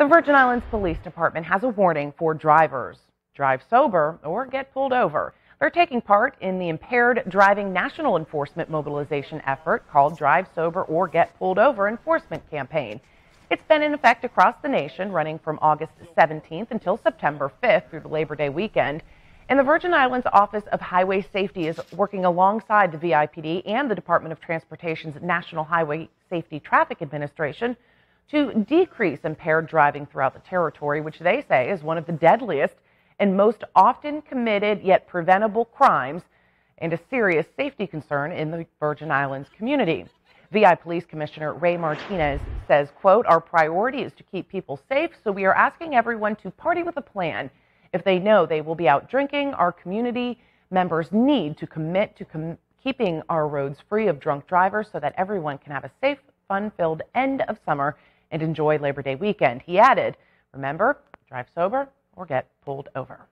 The Virgin Islands Police Department has a warning for drivers. Drive sober or get pulled over. They're taking part in the Impaired Driving National Enforcement Mobilization effort called Drive Sober or Get Pulled Over Enforcement Campaign. It's been in effect across the nation running from August 17th until September 5th through the Labor Day weekend. And the Virgin Islands Office of Highway Safety is working alongside the VIPD and the Department of Transportation's National Highway Safety Traffic Administration to decrease impaired driving throughout the territory, which they say is one of the deadliest and most often committed yet preventable crimes and a serious safety concern in the Virgin Islands community. VI Police Commissioner Ray Martinez says, quote, our priority is to keep people safe, so we are asking everyone to party with a plan. If they know they will be out drinking, our community members need to commit to com- keeping our roads free of drunk drivers so that everyone can have a safe, fun-filled end of summer and enjoy Labor Day weekend. He added, remember, drive sober or get pulled over.